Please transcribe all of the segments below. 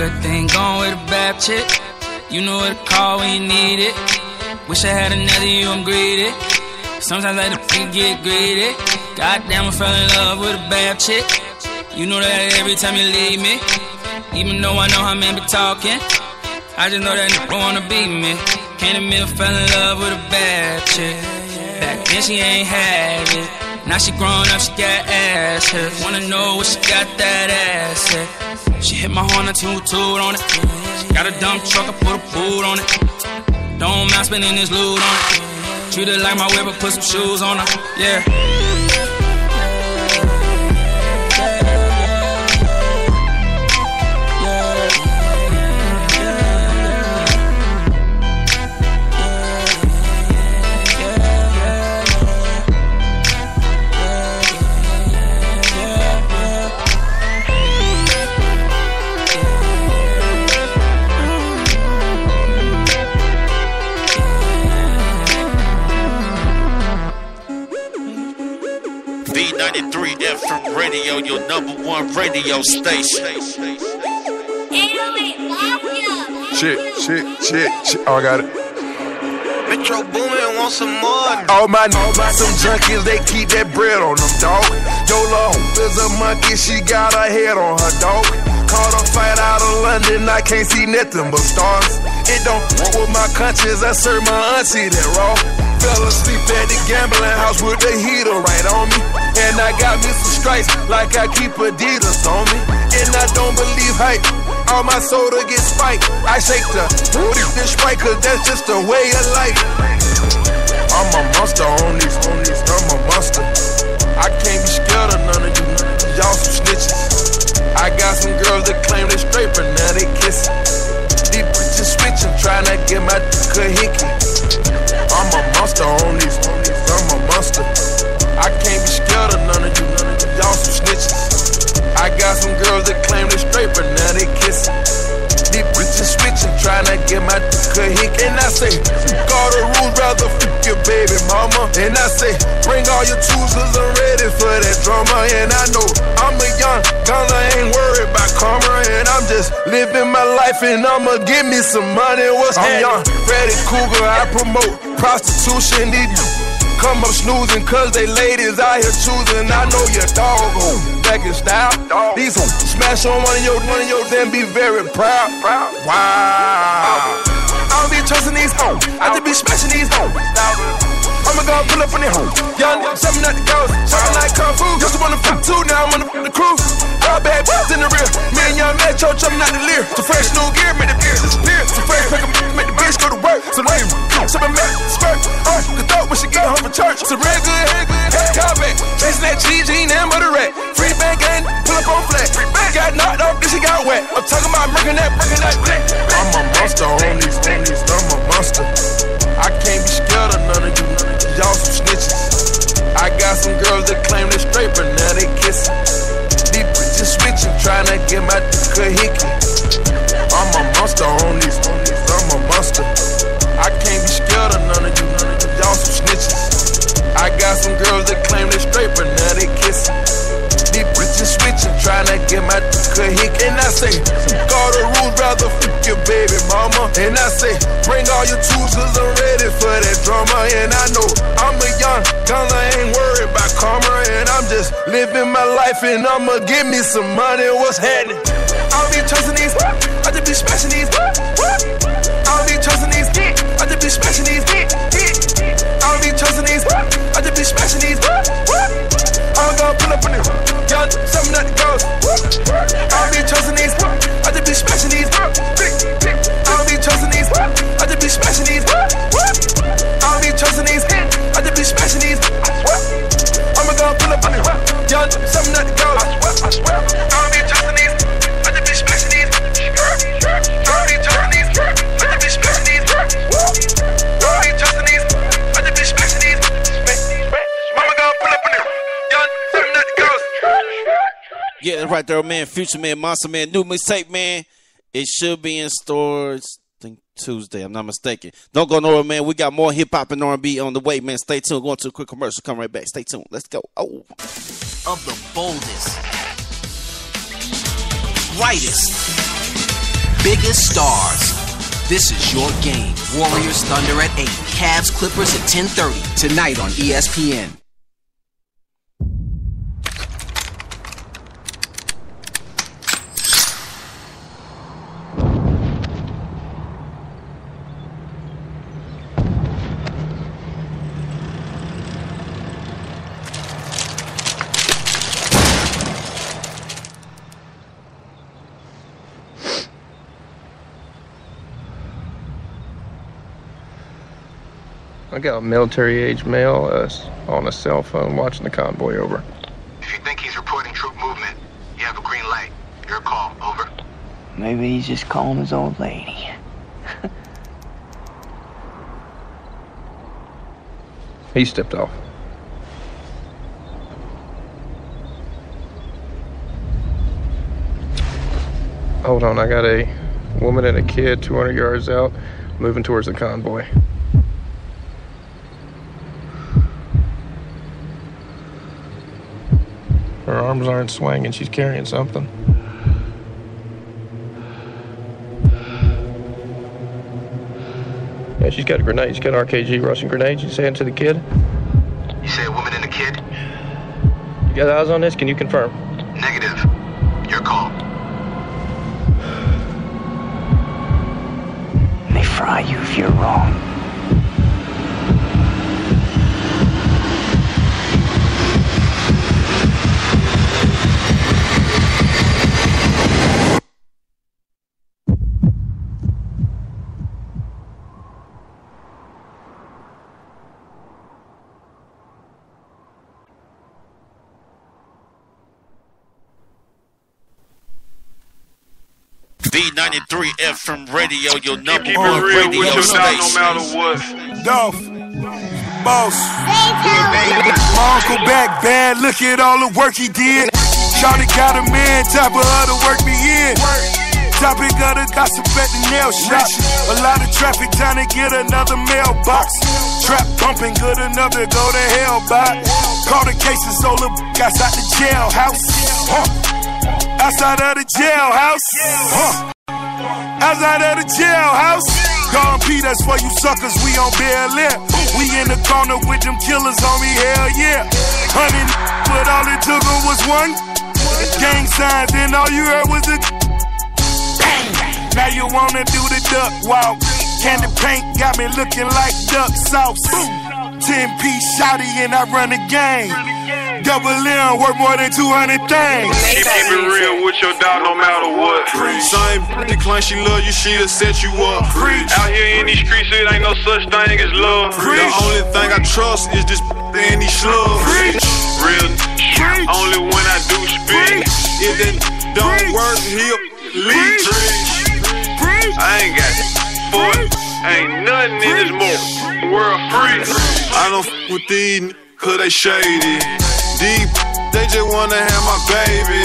good thing going with a bad chick. You know what to call when you need it. Wish I had another you, I'm greedy. Sometimes I like to get greedy. Goddamn, I fell in love with a bad chick. You know that every time you leave me. Even though I know how men be talking. I just know that nigga wanna be me. Can't admit I fell in love with a bad chick. Back then she ain't had it. Now she grown up, she got ass hit. Wanna know what she got that ass hit. She hit my horn, I toot toot on it. She got a dump truck, I put a boot on it. Don't mind spending this loot on it. Treat her like my whip, but put some shoes on her. Yeah. One radio station. Shit, shit, shit, shit. Oh, I got it. Metro Boomin want some more. All my know about some junkies, they keep that bread on them, dog. Yola is a monkey, she got her head on her, dog. Caught a fight out of London, I can't see nothing but stars. It don't work with my conscience, I serve my auntie that raw. Fell asleep at the gambling house with the heater right on me. And I got me some stripes like I keep Adidas on me. And I don't believe hype. All my soda gets spiked. I shake the booty fish right, cause that's just a way of life. Kahiki. And I say, call the rules, rather fuck your baby mama. And I say, bring all your tools, cause I'm ready for that drama. And I know I'm a young gunner, ain't worried about karma. And I'm just living my life, and I'ma give me some money. What's I'm young, Freddy Krueger, I promote prostitution. These come up snoozing, cause they ladies out here choosing. I know your dog, oh, back in style. These hoes smash on one of your, one of your, then be very proud. proud. Wow. Be smashing these hoes. I'ma go pull up on the home. Young, something at the girls, something like Kung Fu. Used to wanna fuck too, now I'm on the, the crew. All bad bitches in the rear. Me and young Metro jumping out the Lear. The fresh new gear, make the beer disappear. The fresh pick up, make the bitch go to work. So lame, something make spurt. Oh, the thought when she got home from church. Some real good head, good head. Back. Chasing that cheese, Gene and butter rat. Free band gang, pull up on flat. Got knocked off, then she got wet. I'm talking about murking that, murking that. I'm a monster on these, on I'm a monster. I can't be scared of none of you. Y'all some snitches. I got some girls that kahiki. And I say, call the rules, rather fuck your baby mama. And I say, bring all your tools, cause I'm ready for that drama. And I know I'm a young gunner, ain't worried about karma. And I'm just living my life, and I'ma give me some money. What's happening? I don't be trusting these, I just be smashing these. I don't be trusting these, I just be smashing Yeah, right there, man. Future Man, Monster Man, new mixtape, man. It should be in stores. Think Tuesday, I'm not mistaken. Don't go nowhere, man. We got more hip hop and R&B on the way, man. Stay tuned. Going to a quick commercial. Come right back. Stay tuned. Let's go. Oh, of the boldest, brightest, biggest stars. This is your game. Warriors Thunder at 8. Cavs Clippers at 10:30 tonight on ESPN. Got a military age male uh, on a cell phone watching the convoy over. If you think he's reporting troop movement, you have a green light. Your call. Over. Maybe he's just calling his old lady. He stepped off. Hold on, I got a woman and a kid 200 yards out, moving towards the convoy. Her arms aren't swinging, she's carrying something. Yeah, she's got a grenade. She's got an RKG Russian grenade. She's saying to the kid, You say a woman and a kid? You got eyes on this? Can you confirm? Negative. Your call. They fry you if you're wrong. B93 FM radio, your number Keep one real radio with your dog no station. matter what. Dolph, boss. My uncle back bad, look at all the work he did. Shawty got a man, type of her to work me in. Topic of the gossip at the nail shop. A lot of traffic trying to get another mailbox. Trap bumping good enough to go to hell by. Call the case and sold a outside the jailhouse. Huh. Outside of the jailhouse. Huh. Outside of the jailhouse. Gone P, that's for you suckers, we on Bel Air. We in the corner with them killers, on homie, hell yeah. Hundred, but all it took 'em was one. Gang signs, then all you heard was the now you wanna do the duck walk. Candy paint got me looking like duck sauce. 10 piece shotty and I run the game. Double M worth more than 200 things. Keep, keep it real with your dog no matter what. Same decline, she love you, she'll set you up. Out here in these streets, it ain't no such thing as love. The only thing I trust is this and these slugs. Real shit, only when I do speak. If that don't work, he'll leave. I ain't got for it. Ain't nothing in this more world free. I don't f with these n- cause they shady. Deep, they just wanna have my baby.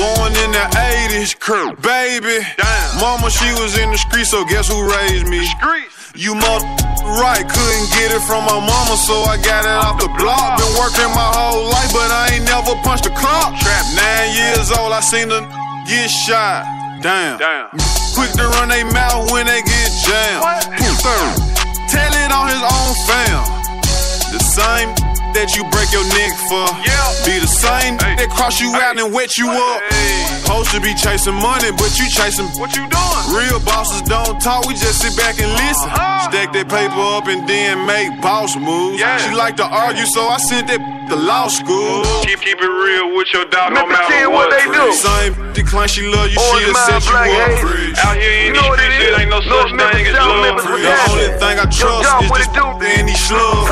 Born in the 80s, Kurt, baby. Damn. Mama, she was in the street, so guess who raised me? You mother right, couldn't get it from my mama, so I got it off the block. Been working my whole life, but I ain't never punched a clock. Trap. Nine years old, I seen them get shot. Damn. Damn. Quick to run they mouth when they get jammed. Poof. Tell it on his own fam. The same that you break your neck for. Yeah. Be the same Hey. that cross you out and wet you up. Hey. Supposed to be chasing money, but you chasing What you doing? Real bosses don't talk, we just sit back and listen. Uh-huh. Stack that paper up and then make boss moves. Yeah. She like to argue, so I sent that to law school. Keep keep it real with your dog no Memphis matter what. what they do? Same decline, she love you, Orange she'll set you up. Out here in You these know what streets, is? it ain't no such thing as love. The only thing I trust John, is what this it do? and these slugs.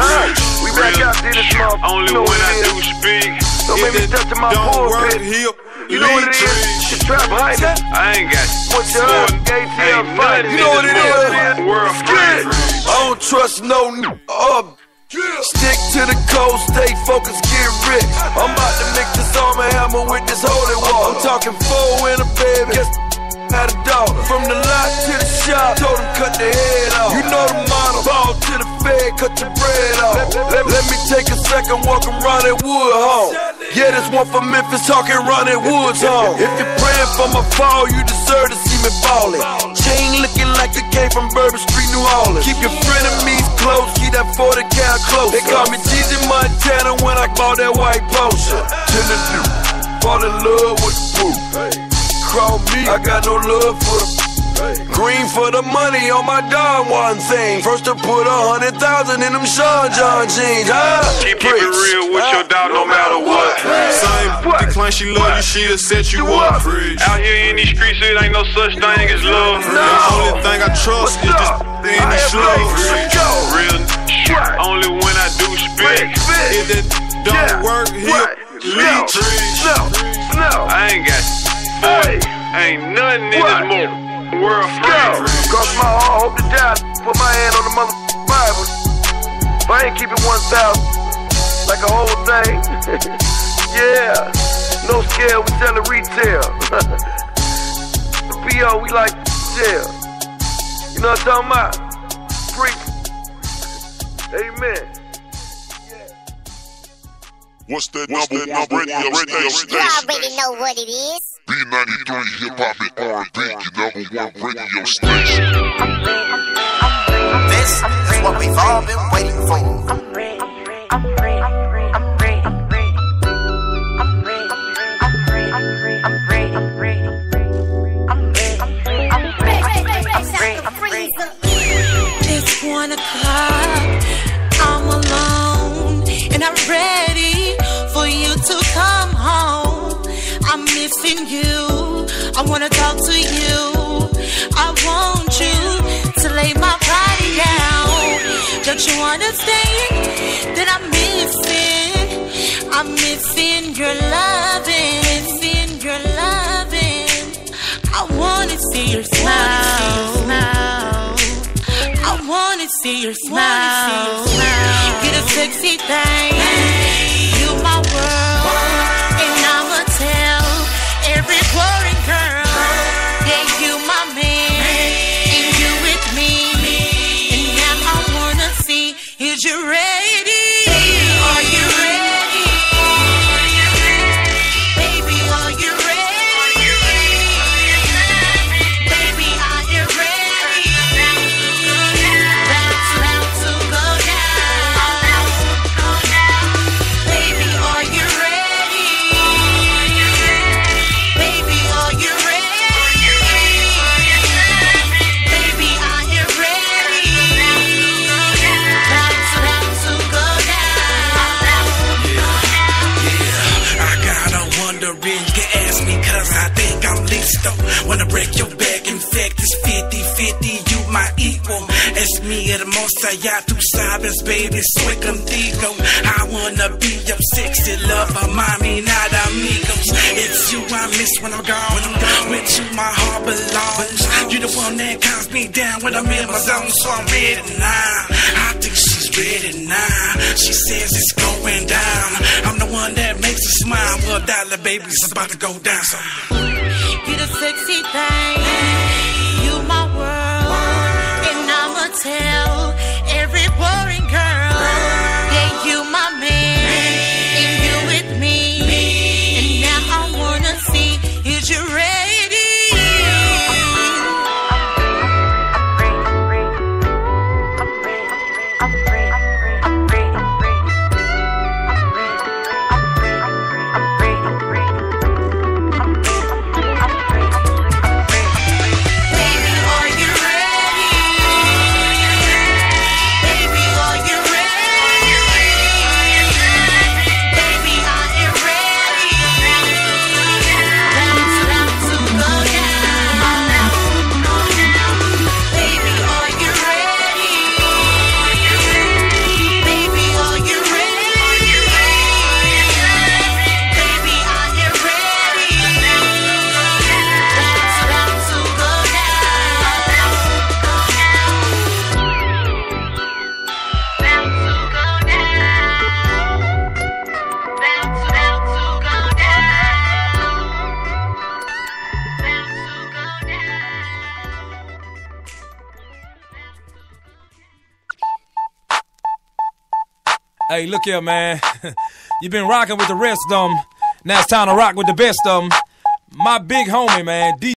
Huh? We back Real out there this month. Only You know when I do speak. Don't make me step to my pulpit. he'll You know what it is? The trap. I ain't got What's your sport. ATL Ain't fight? You know what it this? World. I don't trust no up. Uh, stick to the code, stay focused, get rich. I'm about to mix this arm and hammer with this holy wall. I'm talking four in a baby. Guess had a daughter. From the lot to the shop, told him cut the head off. You know the model. Ball the cut your bread off. Let, let- let me take a second, walk around that wood home. Yeah, this one from Memphis talking that woods home. If you're praying for my fall, you deserve to see me ballin'. Chain looking like it came from Bourbon Street, New Orleans. Keep your frenemies close, keep that 40 cal close. They call me Jeezy Montana when I bought that white Porsche. Till the fall in love with the boo. Call me, I got no love for the Green for the money on my Don Juan thing. First to put a hundred thousand in them Sean John jeans, huh? Keep, keep it real with your dog no matter what. Same decline, she love you, she'll set you up. Out here in these streets, it ain't no such thing as love. The only thing I trust is this in these slugs. Real only when I do spit. If that don't work, he'll leave. I ain't got boy. Ain't nothing in this more world free. Cross my heart, hope to die. Put my hand on the mother Bible. If I ain't keeping 1,000, like a whole thing. yeah. No scale, we sell it retail. the PO, we like jail. You know what I'm talking about? Freak. Amen. What's that What's number, that one radio, radio station? You already know what it is. B93 Hip Hop and R&B, your number one radio station. This is what we've all been waiting for. Missing you. I wanna talk to you. I want you to lay my body down. Don't you understand that I'm missing? I'm missing your loving, missing your loving. I wanna see your smile. I wanna see your smile. Get a sexy thing. You my world, hermosa, ya tú sabes, baby, soy contigo. I wanna be your sexy lover, mommy, not amigos. It's you I miss when I'm gone, when I'm gone. With you my heart belongs. You the one that calms me down when I'm in my zone, so I'm ready now. I think she's ready now. She says it's going down. I'm the one that makes her smile. Well, dollar baby's about to go down. So. You the sexy thing. Tell Hey, look here, man. You've been rocking with the rest of them. Now it's time to rock with the best of them. My big homie, man, D.